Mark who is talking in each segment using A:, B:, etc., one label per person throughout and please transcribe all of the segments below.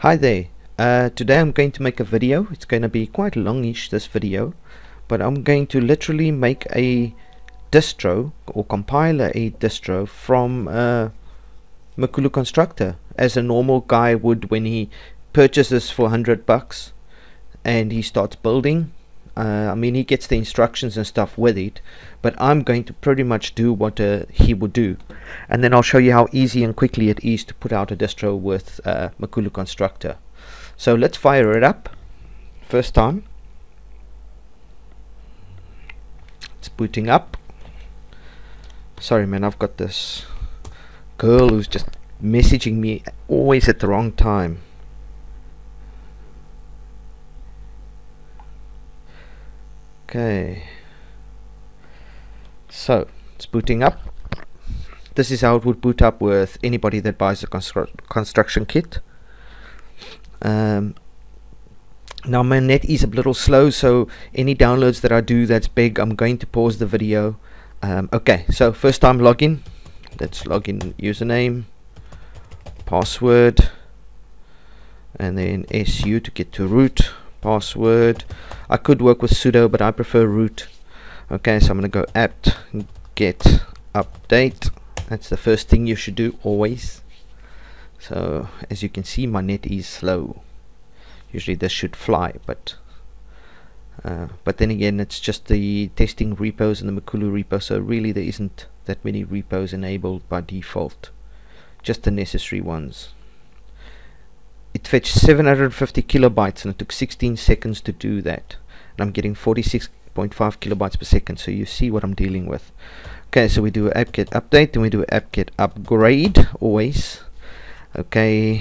A: Hi there. Uh, today I'm going to make a video. It's going to be quite longish this video, but I'm going to literally make a distro or compile a distro from uh, Makulu Constructor as a normal guy would when he purchases for 100 bucks and he starts building. Uh, I mean, he gets the instructions and stuff with it, but I'm going to pretty much do what uh, he would do. And then I'll show you how easy and quickly it is to put out a distro with uh, Makulu Constructor. So let's fire it up. First time. It's booting up. Sorry man, I've got this girl who's just messaging me always at the wrong time. Okay. So, it's booting up. This is how it would boot up with anybody that buys a constru construction kit. Um, now my net is a little slow, so any downloads that I do that's big, I'm going to pause the video. Um, okay, so first time login. Let's log in username, password, and then su to get to root, password. I could work with sudo, but I prefer root. Okay, so I'm going to go apt get update. That's the first thing you should do always. So as you can see, my net is slow. Usually this should fly, but uh, but then again, it's just the testing repos and the Makulu repo, so really there isn't that many repos enabled by default. Just the necessary ones. It fetched 750 kilobytes and it took 16 seconds to do that. And I'm getting 46.5 kilobytes per second, so you see what I'm dealing with. Okay, so we do apt-get update, then we do apt-get upgrade, always. Okay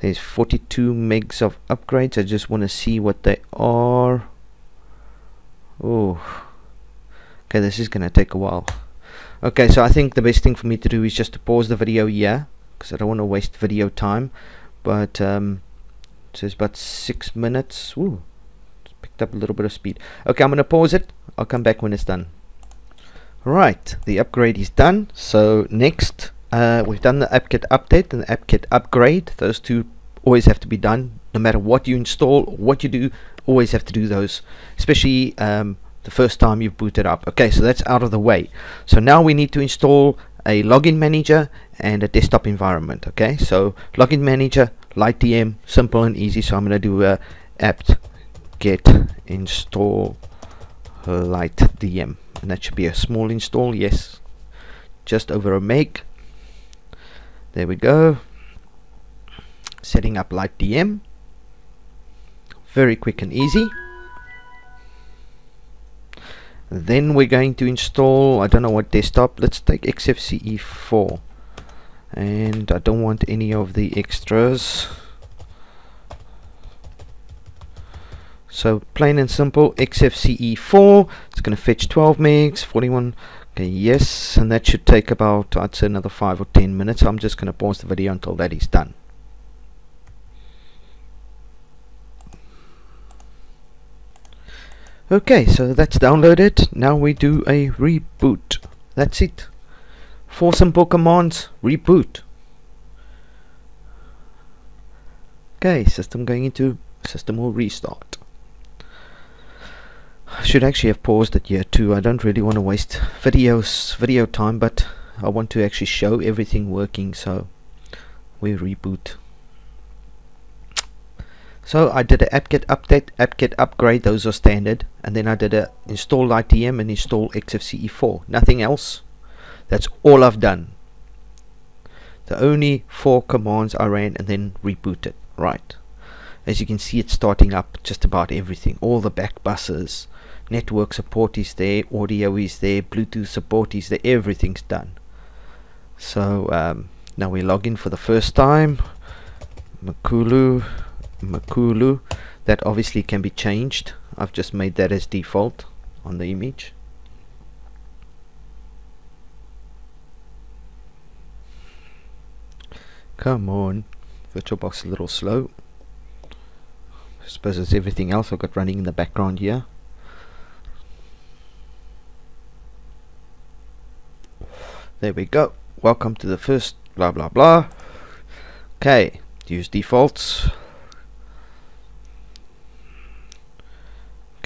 A: there's 42 megs of upgrades. I just want to see what they are. Oh okay this is gonna take a while. Okay so I think the best thing for me to do is just to pause the video here because I don't want to waste video time but um, it says about six minutes Ooh, picked up a little bit of speed okay I'm gonna pause it I'll come back when it's done right the upgrade is done so next uh, we've done the apt-get update and the apt-get upgrade. Those two always have to be done. No matter what you install, what you do, always have to do those. Especially um, the first time you've booted up. Okay, so that's out of the way. So now we need to install a login manager and a desktop environment. Okay, so login manager, LightDM, simple and easy. So I'm going to do a apt get install LightDM, and that should be a small install. Yes, just over a meg there we go setting up LightDM very quick and easy then we're going to install I don't know what desktop let's take XFCE4 and I don't want any of the extras so plain and simple XFCE4 it's going to fetch 12 megs 41 Okay, yes, and that should take about, I'd say another 5 or 10 minutes. I'm just going to pause the video until that is done. Okay, so that's downloaded. Now we do a reboot. That's it. Four simple commands, reboot. Okay, system going into system will restart. I should actually have paused it here too. I don't really want to waste videos, video time, but I want to actually show everything working, so we reboot. So I did an apt-get update, apt-get upgrade, those are standard, and then I did a install LightDM and install XFCE4. Nothing else. That's all I've done. The only four commands I ran and then rebooted. Right. As you can see, it's starting up just about everything. All the back buses, network support is there audio is there bluetooth support is there everything's done so um, now we log in for the first time Makulu Makulu that obviously can be changed. I've just made that as default on the image. Come on. VirtualBox a little slow. I suppose it's everything else I've got running in the background here. There we go. Welcome to the first blah blah blah. Okay, use defaults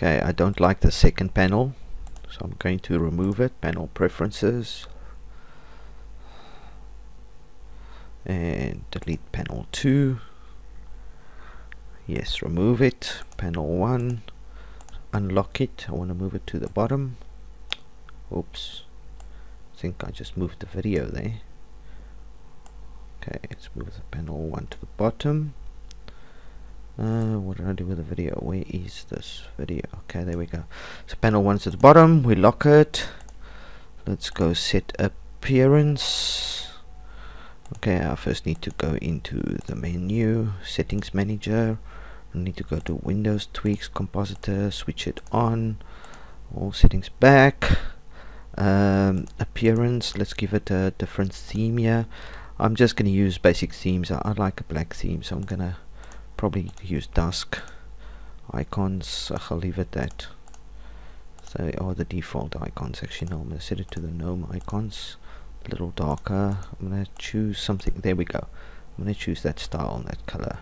A: okay I don't like the second panel so I'm going to remove it. Panel preferences. And delete panel 2 yes remove it. Panel 1 unlock it. I want to move it to the bottom. Oops. I think I just moved the video there. Okay let's move the panel 1 to the bottom uh, what did I do with the video? Where is this video? Okay there we go. So panel one's at the bottom. We lock it. Let's go set appearance. Okay I first need to go into the menu settings manager. I need to go to Windows tweaks compositor switch it on. All settings back. Um, appearance let's give it a different theme here. I'm just gonna use basic themes. I, I like a black theme so I'm gonna probably use dusk icons. I'll leave it that they are the default icons actually. No I'm gonna set it to the gnome icons. A little darker. I'm gonna choose something. There we go. I'm gonna choose that style and that color.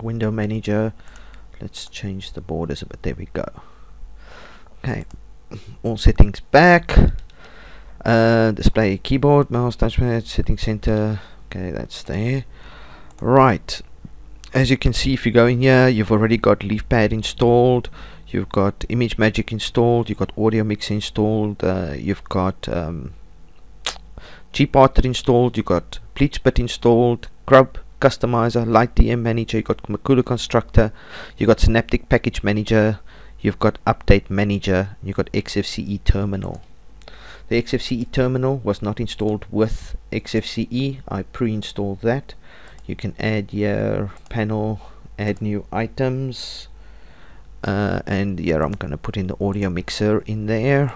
A: Window manager. Let's change the borders a bit. There we go. Okay. All settings back. Uh, display keyboard mouse touchpad setting center. Okay that's there. Right as you can see if you go in here you've already got leafpad installed you've got ImageMagick installed you've got audio mix installed uh, you've got um, gparted installed you've got bleachbit installed grub customizer LightDM manager you've got Makulu constructor you've got synaptic package manager you've got update manager you've got xfce terminal. The xfce terminal was not installed with xfce i pre-installed that you can add your panel add new items uh, and yeah I'm gonna put in the audio mixer in there.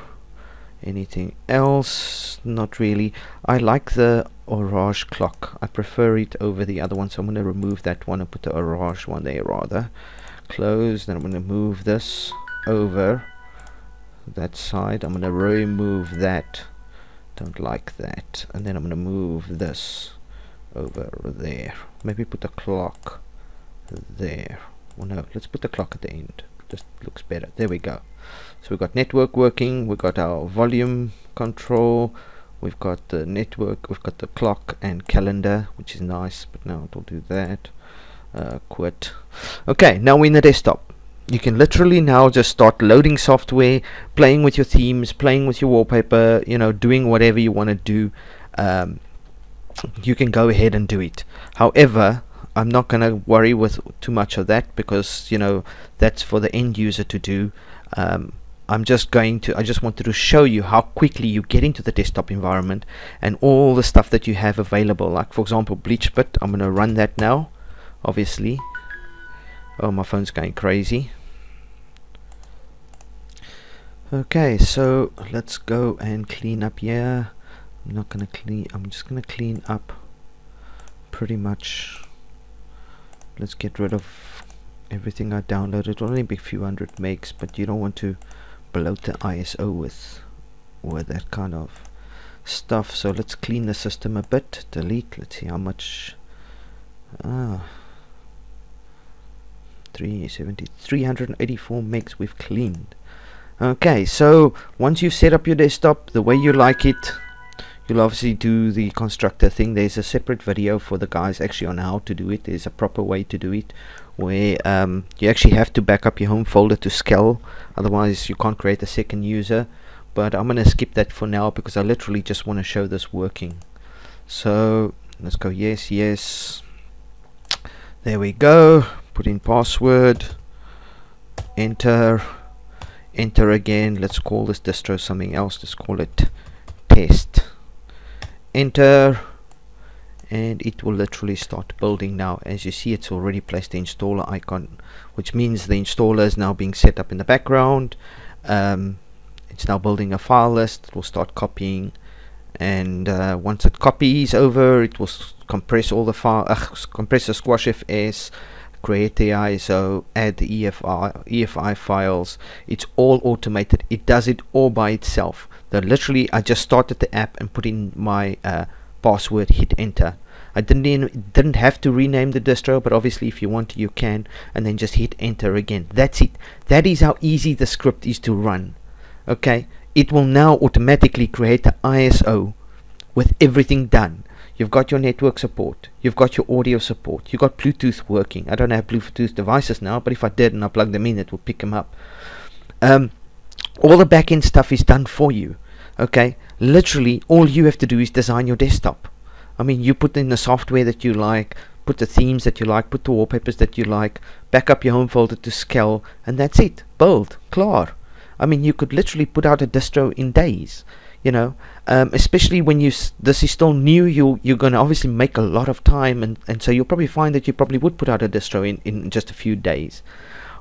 A: Anything else? Not really. I like the Orage clock. I prefer it over the other one so I'm gonna remove that one and put the Orage one there rather. Close then I'm gonna move this over that side. I'm gonna remove that. Don't like that. And then I'm gonna move this over there. Maybe put the clock there. Well no let's put the clock at the end. Just looks better. There we go. So we've got network working. We've got our volume control. We've got the network. We've got the clock and calendar which is nice but now it'll do that. Uh, quit. Okay now we're in the desktop. You can literally now just start loading software playing with your themes playing with your wallpaper you know doing whatever you want to do um, you can go ahead and do it. However I'm not going to worry with too much of that because you know that's for the end user to do. Um, I'm just going to I just wanted to show you how quickly you get into the desktop environment and all the stuff that you have available. Like for example BleachBit. I'm going to run that now obviously. Oh my phone's going crazy. Okay so let's go and clean up here I'm not gonna clean I'm just gonna clean up pretty much. Let's get rid of everything I downloaded. Only a few hundred megs but you don't want to bloat the ISO with with that kind of stuff. So let's clean the system a bit. Delete let's see how much ah 370 384 megs we've cleaned. Okay so once you've set up your desktop the way you like it you'll obviously do the constructor thing. There's a separate video for the guys actually on how to do it. There's a proper way to do it where um, you actually have to back up your home folder to skel. Otherwise you can't create a second user. But I'm gonna skip that for now because I literally just want to show this working. So let's go yes yes. There we go. Put in password. Enter. Enter again. Let's call this distro something else. Let's call it test enter and it will literally start building now. As you see it's already placed the installer icon which means the installer is now being set up in the background. Um, it's now building a file list. It will start copying. And uh, once it copies over it will compress all the file uh, compress the squash fs create the ISO add the EFI EFI files. It's all automated. It does it all by itself that literally I just started the app and put in my uh, password hit enter. I didn't even, didn't have to rename the distro but obviously if you want to you can and then just hit enter again. That's it. That is how easy the script is to run. Okay? It will now automatically create the ISO with everything done. You've got your network support. You've got your audio support. You've got Bluetooth working. I don't have Bluetooth devices now but if I did and I plug them in it will pick them up. Um, all the backend stuff is done for you okay? Literally all you have to do is design your desktop. I mean you put in the software that you like put the themes that you like put the wallpapers that you like back up your home folder to skel and that's it. Build. Klar I mean you could literally put out a distro in days you know? Um, especially when you this is still new you you're going to obviously make a lot of time and and so you'll probably find that you probably would put out a distro in in just a few days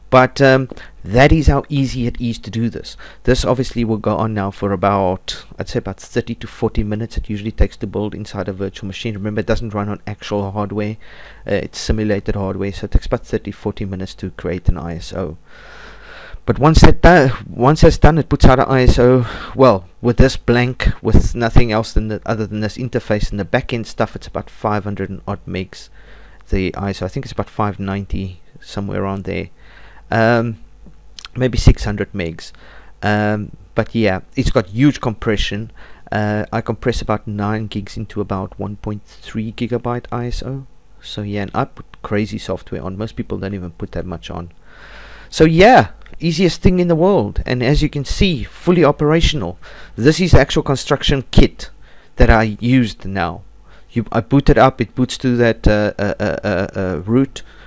A: but um, that is how easy it is to do this. This obviously will go on now for about, I'd say about 30 to 40 minutes it usually takes to build inside a virtual machine. Remember it doesn't run on actual hardware, uh, it's simulated hardware so it takes about 30 40 minutes to create an ISO. But once that once that's done, it puts out an ISO. Well, with this blank, with nothing else than the, other than this interface and the backend stuff, it's about 500 and odd megs. The ISO, I think it's about 590, somewhere around there um, maybe 600 megs. Um, but yeah it's got huge compression. Uh, I compress about 9 gigs into about 1.3 gigabyte ISO so yeah and I put crazy software on. Most people don't even put that much on. So yeah easiest thing in the world. And as you can see fully operational. This is the actual construction kit that I used now. You I boot it up. It boots to that uh, uh, uh,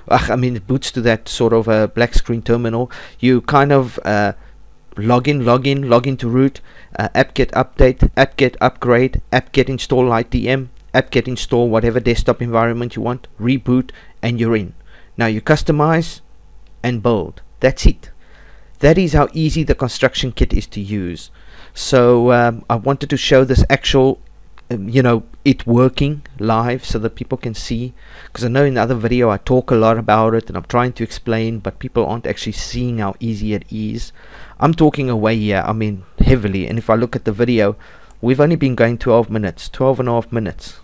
A: uh I mean, it boots to that sort of a black screen terminal. You kind of uh, log in, log in, log into root, uh, apt-get update, apt-get upgrade, apt-get install LightDM, apt-get install whatever desktop environment you want, reboot, and you're in. Now you customize and build. That's it. That is how easy the construction kit is to use. So um, I wanted to show this actual um, you know it working live so that people can see. Because I know in the other video I talk a lot about it and I'm trying to explain but people aren't actually seeing how easy it is. I'm talking away here I mean heavily and if I look at the video we've only been going 12 minutes 12 and a half minutes.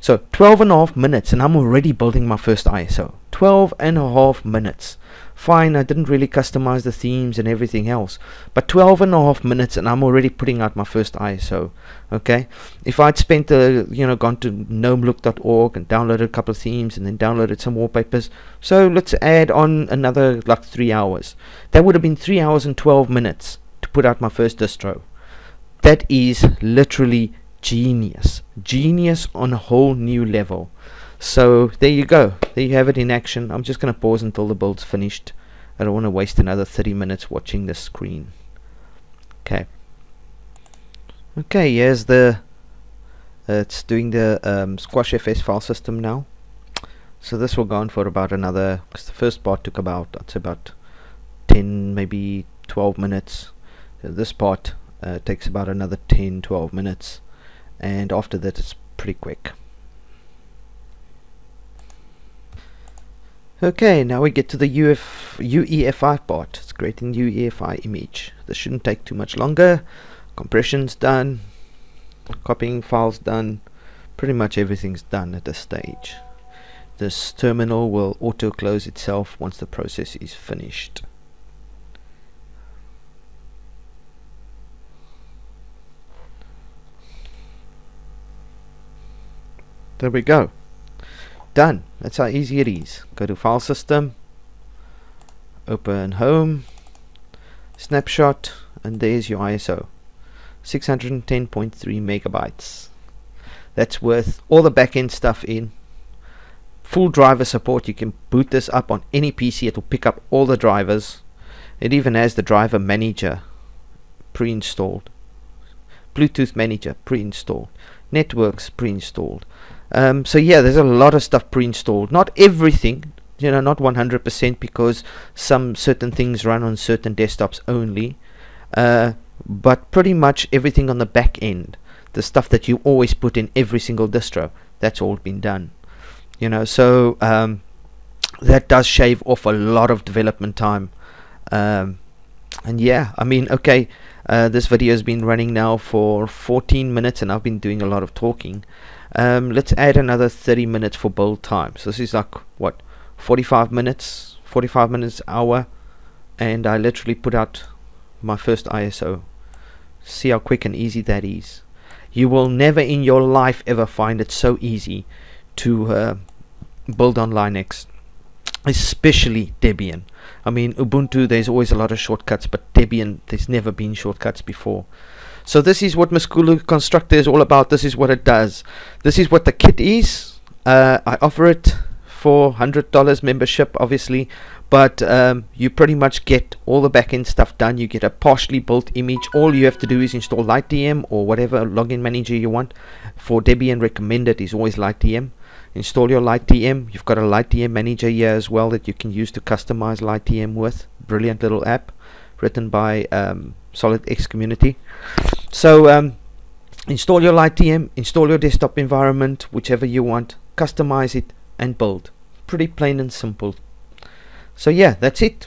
A: So 12 and a half minutes and I'm already building my first ISO 12 and a half minutes fine I didn't really customize the themes and everything else but 12 and a half minutes and I'm already putting out my first ISO okay? If I'd spent uh, you know gone to gnomelook.org and downloaded a couple of themes and then downloaded some wallpapers so let's add on another like three hours. That would have been three hours and 12 minutes to put out my first distro. That is literally genius. Genius on a whole new level so there you go. There you have it in action. I'm just gonna pause until the build's finished. I don't want to waste another 30 minutes watching the screen. Okay. Okay here's the uh, it's doing the um, squash fs file system now. So this will go on for about another because the first part took about that's about 10 maybe 12 minutes. So this part uh, takes about another 10 12 minutes. And after that it's pretty quick Okay, now we get to the UF, UEFI part. It's creating UEFI image. This shouldn't take too much longer. Compression's done. Copying files done. Pretty much everything's done at this stage. This terminal will auto close itself once the process is finished. There we go done. That's how easy it is. Go to file system open home snapshot and there's your ISO 610.3 megabytes. That's worth all the backend stuff in. Full driver support. You can boot this up on any PC it will pick up all the drivers. It even has the driver manager pre-installed. Bluetooth manager pre-installed. Networks pre-installed um, so yeah there's a lot of stuff pre-installed. Not everything you know not 100% because some certain things run on certain desktops only uh, but pretty much everything on the back end the stuff that you always put in every single distro that's all been done you know. So um, that does shave off a lot of development time. Um, and yeah I mean okay uh, this video has been running now for 14 minutes and I've been doing a lot of talking um, let's add another 30 minutes for build time. So this is like what 45 minutes 45 minutes hour. And I literally put out my first ISO see how quick and easy that is. You will never in your life ever find it so easy to uh, build on Linux especially Debian I mean Ubuntu there's always a lot of shortcuts but Debian there's never been shortcuts before so this is what Makulu Constructor is all about. This is what it does. This is what the kit is. Uh, I offer it for $100 membership, obviously, but um, you pretty much get all the backend stuff done. You get a partially built image. All you have to do is install LightDM or whatever login manager you want. For Debian recommended is always LightDM install your LightDM. You've got a LightDM manager here as well that you can use to customize LightDM with. Brilliant little app written by um, SolydX community. So um, install your LightDM, install your desktop environment, whichever you want, customize it and build. Pretty plain and simple. So yeah, that's it.